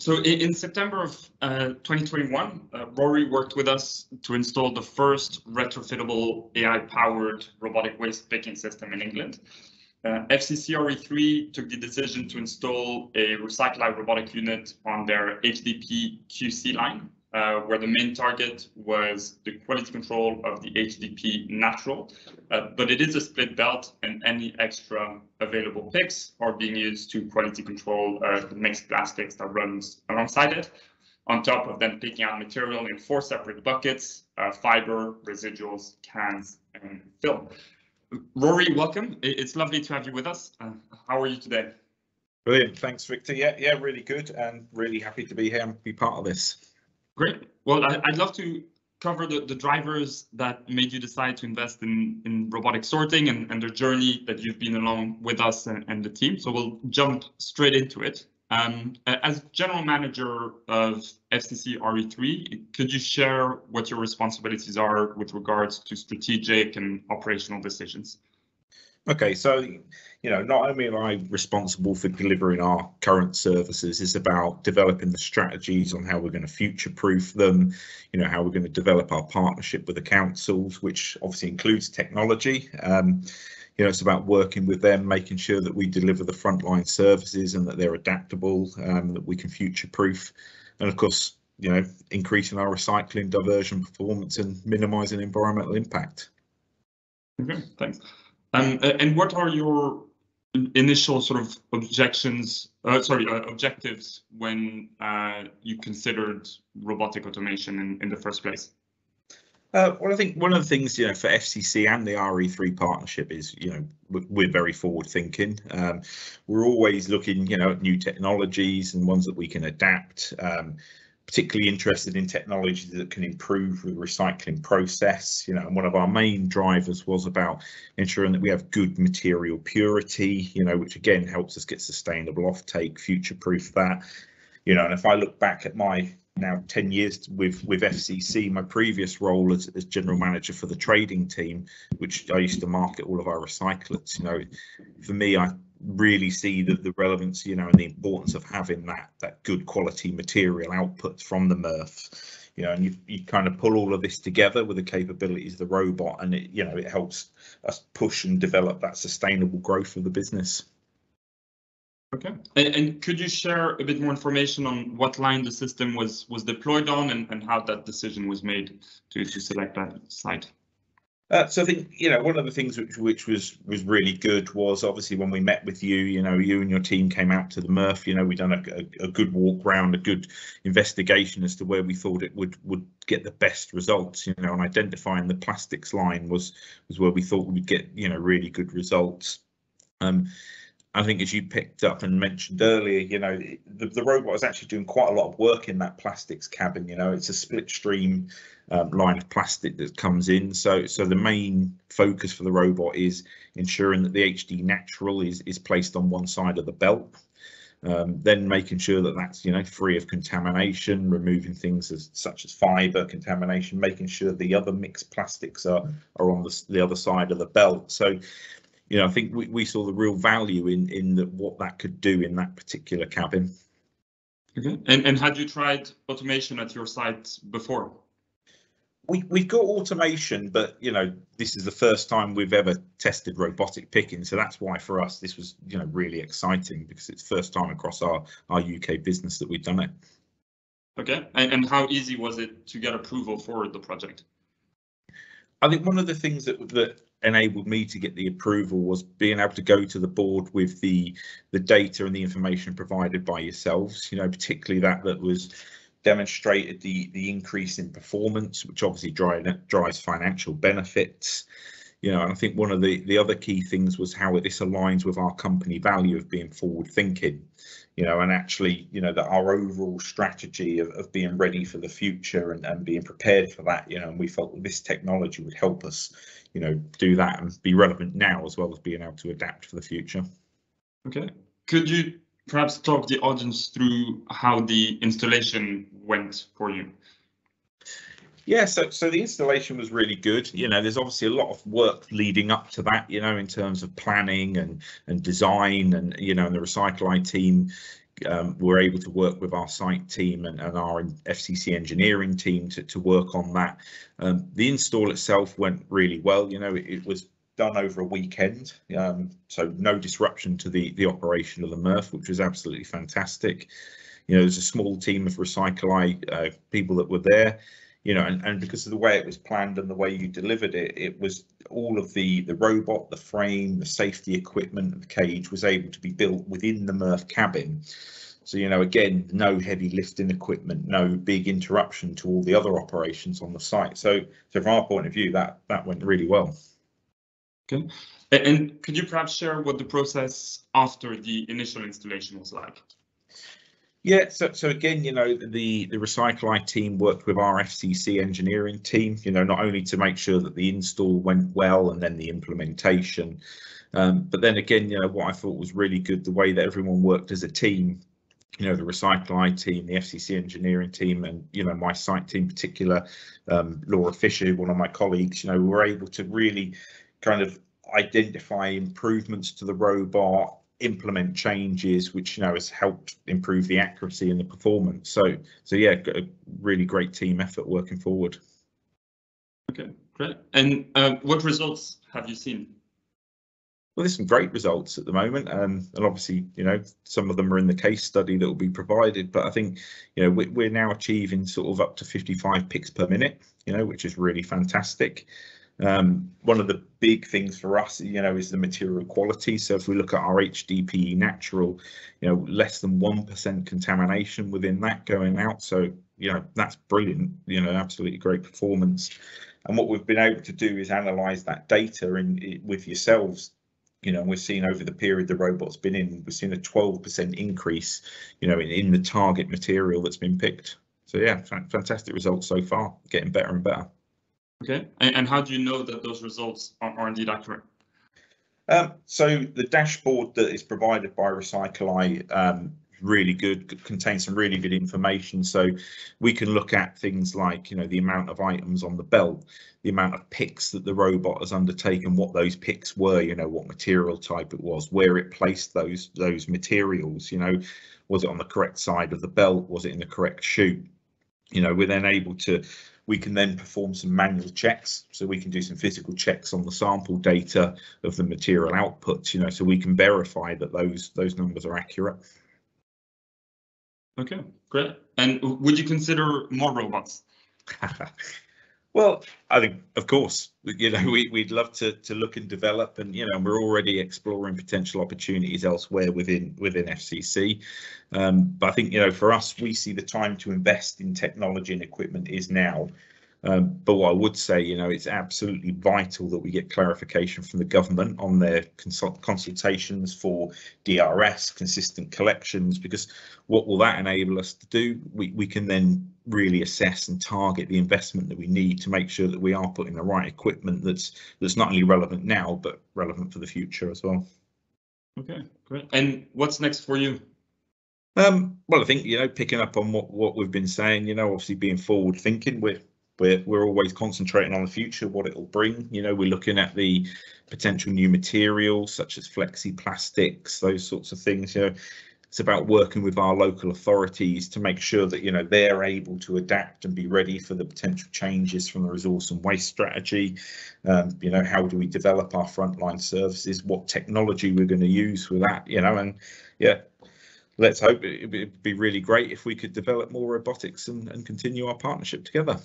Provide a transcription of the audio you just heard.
So in, in September of uh, 2021, uh, Rory worked with us to install the first retrofittable AI-powered robotic waste picking system in England. Uh, FCC RE3 took the decision to install a Recycleye robotic unit on their HDP QC line, uh, where the main target was the quality control of the HDP natural, uh, but it is a split belt and any extra available picks are being used to quality control uh, the mixed plastics that runs alongside it, on top of then picking out material in four separate buckets, uh, fiber, residuals, cans, and film. Rory, welcome. It's lovely to have you with us. Uh, how are you today? Brilliant. Thanks, Victor. Yeah, yeah, really good and really happy to be here and be part of this. Great. Well, I, would love to cover the, the drivers that made you decide to invest in, in robotic sorting and, and the journey that you've been along with us and, and the team. So we'll jump straight into it. Um, as general manager of FCC RE3, could you share what your responsibilities are with regards to strategic and operational decisions? Okay, so you know, not only am I responsible for delivering our current services, it's about developing the strategies on how we're going to future-proof them. You know, how we're going to develop our partnership with the councils, which obviously includes technology. Um, you know, it's about working with them, making sure that we deliver the frontline services and that they're adaptable, um, that we can future-proof, and of course, you know, increasing our recycling diversion performance and minimising environmental impact. Okay, thanks. Um, and what are your initial sort of objections, uh, sorry, uh, objectives when uh, you considered robotic automation in, in the first place? Uh, well, I think one of the things, you know, for FCC and the RE3 partnership is, you know, we're very forward thinking. Um, we're always looking, you know, at new technologies and ones that we can adapt. Um, particularly interested in technologies that can improve the recycling process. You know, and one of our main drivers was about ensuring that we have good material purity, you know, which again helps us get sustainable offtake, future proof that. You know, and if I look back at my now 10 years with with FCC, my previous role as, as general manager for the trading team, which I used to market all of our recyclates, you know, for me, I really see the, the relevance, you know, and the importance of having that that good quality material output from the MRF. You know, and you, you kind of pull all of this together with the capabilities of the robot, and it you know it helps us push and develop that sustainable growth of the business. Okay, and, and, could you share a bit more information on what line the system was was deployed on and, and how that decision was made to, to select that site? Uh, so I think you know one of the things which which was was really good was obviously when we met with you, you know, you and your team came out to the MRF. You know, we done a, a, a, good walk round, a good investigation as to where we thought it would would get the best results. You know, and identifying the plastics line was was where we thought we would get you know really good results. Um, I think as you picked up and mentioned earlier, you know, the, the robot is actually doing quite a lot of work in that plastics cabin. You know, it's a split stream um, line of plastic that comes in. So, so the main focus for the robot is ensuring that the HD natural is is placed on one side of the belt. Um, then making sure that that's you know free of contamination, removing things as such as fibre contamination, making sure the other mixed plastics are are on the, the other side of the belt. So you know, I think we, we saw the real value in in the, what that could do in that particular cabin. Okay. And and had you tried automation at your site before? We we've got automation, but you know, this is the first time we've ever tested robotic picking, so that's why for us this was you know really exciting because it's first time across our our UK business that we've done it. Okay. And and how easy was it to get approval for the project? I think one of the things that that enabled me to get the approval was being able to go to the board with the the data and the information provided by yourselves. You know, particularly that that was demonstrated the the increase in performance, which obviously drive, drives financial benefits. You know, and I think one of the the other key things was how this aligns with our company value of being forward thinking you know, and actually, you know, that our overall strategy of, of being ready for the future and, and being prepared for that, you know, and we felt this technology would help us, you know, do that and be relevant now as well as being able to adapt for the future. Okay. Could you perhaps talk the audience through how the installation went for you? Yeah, so so the installation was really good. You know, there's obviously a lot of work leading up to that. You know, in terms of planning and and design, and you know, and the Recycleye team um, we're able to work with our site team and, and our FCC engineering team to, to work on that. Um, the install itself went really well. You know, it, it was done over a weekend, um, so no disruption to the the operation of the MRF, which was absolutely fantastic. You know, there's a small team of Recycleye uh, people that were there you know, and, and because of the way it was planned and the way you delivered it, it was all of the the robot, the frame, the safety equipment, the cage was able to be built within the MRF cabin. So, you know, again, no heavy lifting equipment, no big interruption to all the other operations on the site. So, so from our point of view, that that went really well. Okay. And could you perhaps share what the process after the initial installation was like? Yeah, so so again, you know, the the Recycleye team worked with our FCC engineering team, you know, not only to make sure that the install went well and then the implementation, um, but then again, you know, what I thought was really good, the way that everyone worked as a team, you know, the Recycleye team, the FCC engineering team, and you know, my site team in particular, um, Laura Fisher, one of my colleagues, you know, we were able to really kind of identify improvements to the robot implement changes which you know has helped improve the accuracy and the performance. So so yeah a really great team effort working forward. Okay great. And uh, what results have you seen? Well there's some great results at the moment um, and obviously you know some of them are in the case study that will be provided but i think you know we're now achieving sort of up to 55 picks per minute you know which is really fantastic um, one of the big things for us, you know, is the material quality. So if we look at our HDPE natural, you know, less than 1% contamination within that going out. So, you know, that's brilliant, you know, absolutely great performance. And what we've been able to do is analyze that data in, with yourselves you know, we're seeing over the period the robot's been in, we're seeing a 12% increase, you know, in, in the target material that's been picked. So yeah, fantastic results so far, getting better and better. Okay, and, and how do you know that those results are, are indeed accurate? Um, so the dashboard that is provided by Recycleye um, really good, contains some really good information. So we can look at things like, you know, the amount of items on the belt, the amount of picks that the robot has undertaken, what those picks were, you know, what material type it was, where it placed those those materials, you know, was it on the correct side of the belt, was it in the correct chute? You know, we're then able to we can then perform some manual checks. So we can do some physical checks on the sample data of the material outputs, you know, so we can verify that those those numbers are accurate. Okay, great. And would you consider more robots? Well, I think, of course, you know, we, we'd love to to look and develop, and you know, we're already exploring potential opportunities elsewhere within within FCC. Um, but I think, you know, for us, we see the time to invest in technology and equipment is now. Um, but what I would say, you know, it's absolutely vital that we get clarification from the government on their consult consultations for DRS, consistent collections, because what will that enable us to do? We, we can then really assess and target the investment that we need to make sure that we are putting the right equipment that's that's not only relevant now, but relevant for the future as well. Okay, great. And what's next for you? Um, well, I think you know, picking up on what what we've been saying, you know, obviously being forward thinking, we're we're we're always concentrating on the future, what it'll bring. You know, we're looking at the potential new materials such as flexi plastics, those sorts of things. You know, it's about working with our local authorities to make sure that you know they're able to adapt and be ready for the potential changes from the resource and waste strategy. Um, you know, how do we develop our frontline services? What technology we're going to use for that? You know, and yeah, let's hope it would be really great if we could develop more robotics and, and continue our partnership together.